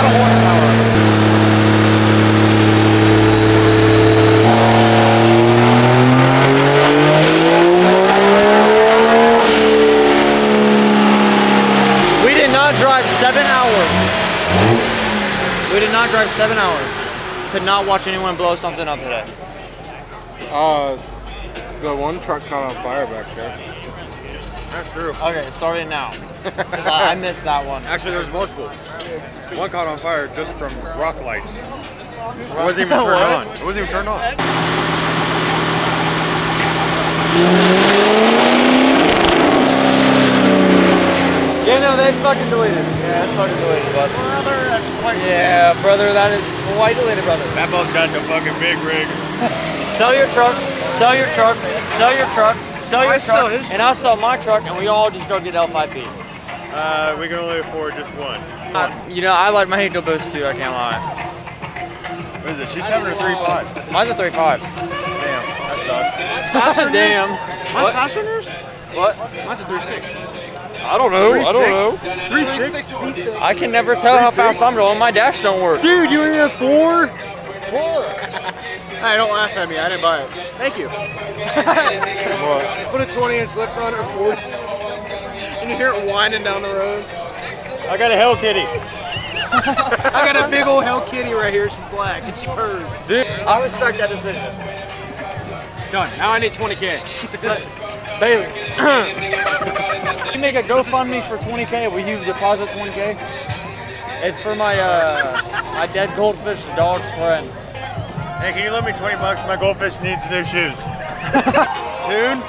lot of horsepower. We did not drive seven hours. We did not drive seven hours. Could not watch anyone blow something up today. Uh, the one truck caught on fire back there. That's true. Okay, starting now. now. 'Cause I, I missed that one. Actually, there's multiple. One caught on fire just from rock lights. It wasn't even turned on. It wasn't even turned on. Yeah, no, that's fucking deleted. Yeah, that's fucking deleted, bud. Brother, that's quite. Yeah, brother, that is quite deleted, brother. That boat's got the fucking big rig. Sell your truck, sell your truck, sell your truck, sell your I truck, and I'll sell my truck, and we all just go get L5P. Uh, we can only afford just one. Uh, you know, I like my EcoBoost too, I can't lie. What is it? She's having a 3.5. Mine's a 3.5. Damn, that sucks. That's a damn. Mine's What? faster than yours? What? Mine's a 3.6. I don't know. I don't know. 3.6? I can never tell how fast I'm going. My dash don't work. Dude, you only have four? Hey, don't laugh at me. I didn't buy it. Thank you. Put a 20 inch lift on it or 40. And you hear it winding down the road. I got a Hell Kitty. I got a big old Hell Kitty right here. She's black and she purrs. Dude, I respect that decision. Done. Now I need 20K. Keep the cut. Bailey. you make a GoFundMe for 20K. Will you deposit 20K? It's for my uh, my dead goldfish the dog's friend. Hey, can you lend me 20 bucks? My goldfish needs new shoes. Tune,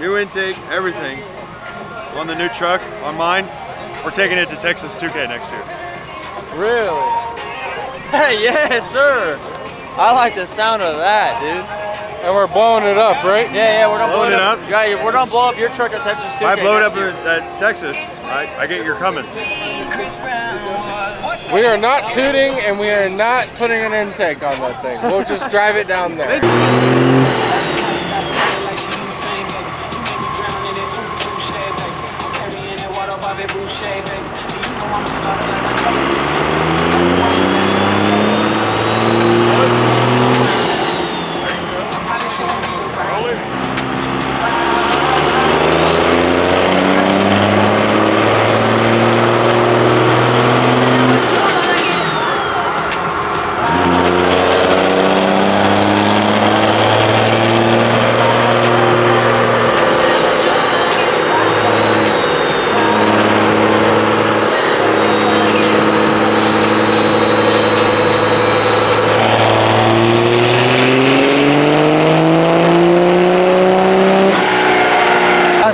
new intake, everything. On the new truck, on mine. We're taking it to Texas 2K next year. Really? Hey, yes, sir. I like the sound of that, dude. And we're blowing it up, right? Yeah, yeah, we're not Blowing blowing it up? Yeah, we're gonna blow up your truck at Texas 2K. I blow it up next at, at Texas, I, I get your Cummins. We are not tooting and we are not putting an intake on that thing. We'll just drive it down there.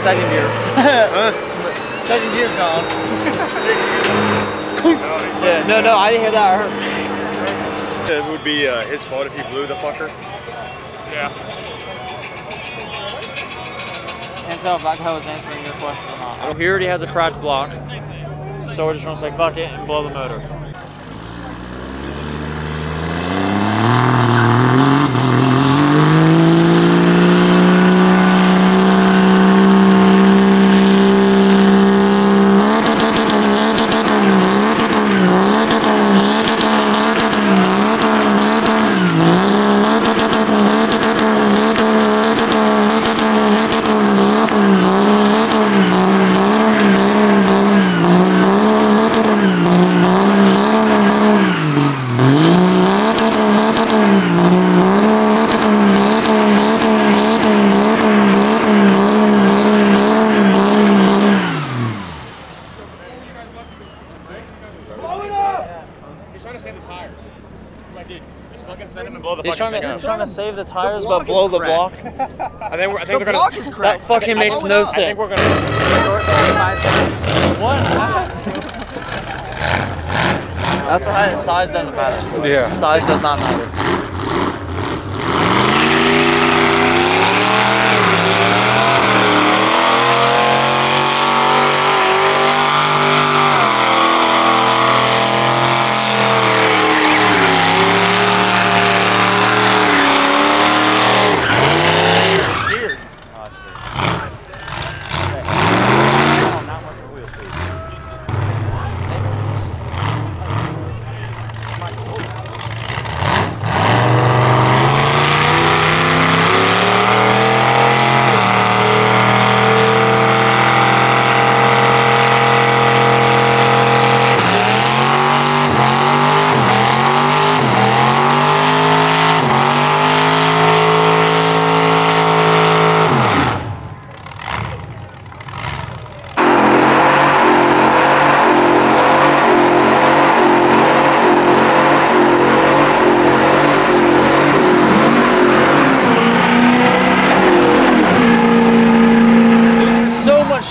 Second gear. second gear gone. yeah, no, no, I didn't hear that. I heard. It would be uh, his fault if he blew the fucker. Yeah. Can't tell if that guy was answering your question or not. He already has a cracked block, so we're just gonna say fuck it and blow the motor. He's trying to save the tires. Like, dude, just fucking send him and blow the He's fucking trying to, thing he's up. trying to save the tires block but blow the block. I think, we're, I think The they're block gonna. is That fucking makes Blow it no up. I think sense. we're gonna. What? That's why size doesn't matter. Yeah. Size does not matter. Gear. Oh, shit. Hey. Oh, not much of wheel speed.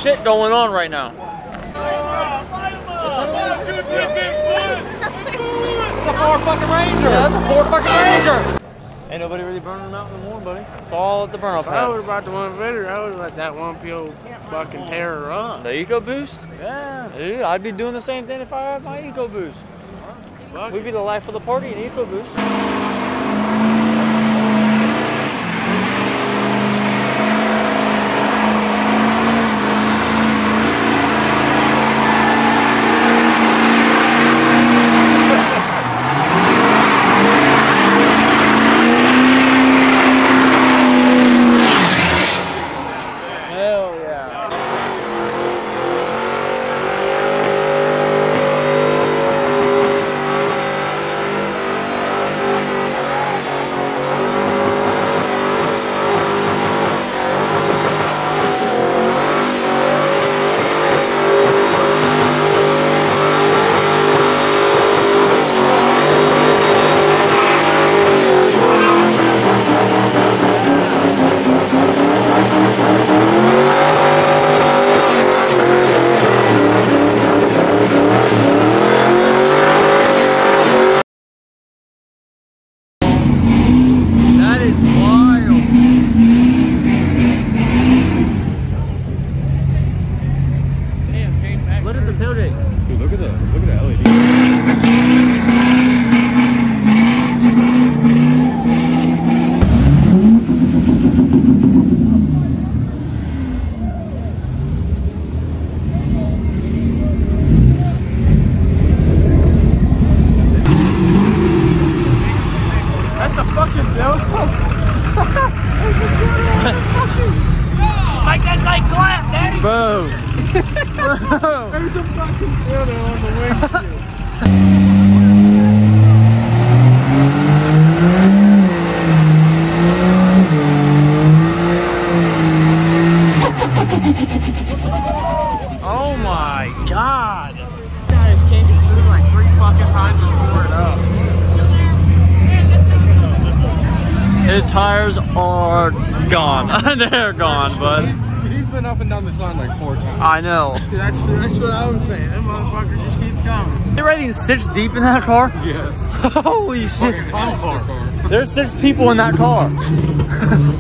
Going on right now. It's a Ford fucking Ranger. Yeah, that's a Ford fucking Ranger. Ain't nobody really burning them out no more, buddy. It's all at the burn off If I pad. would have bought the one better, I would have let that one PO fucking tear her up. The EcoBoost? Yeah. Dude, I'd be doing the same thing if I had my EcoBoost. Fuck We'd be the life of the party in EcoBoost. Hell yeah. That is wild. Look at the tailgate. Dude, look at the look at the LED. That's a fucking bill. like that's like glass, daddy. Bro. There's a fucking on the windshield. Oh my god. Guys came just through like three fucking times and tore it up. His tires are gone. They're gone, bud. Been up and down this line like four times. I know. That's that's what I was saying. That motherfucker just keeps coming. You're riding six deep in that car? Yes. Holy shit. Car. There's six people in that car.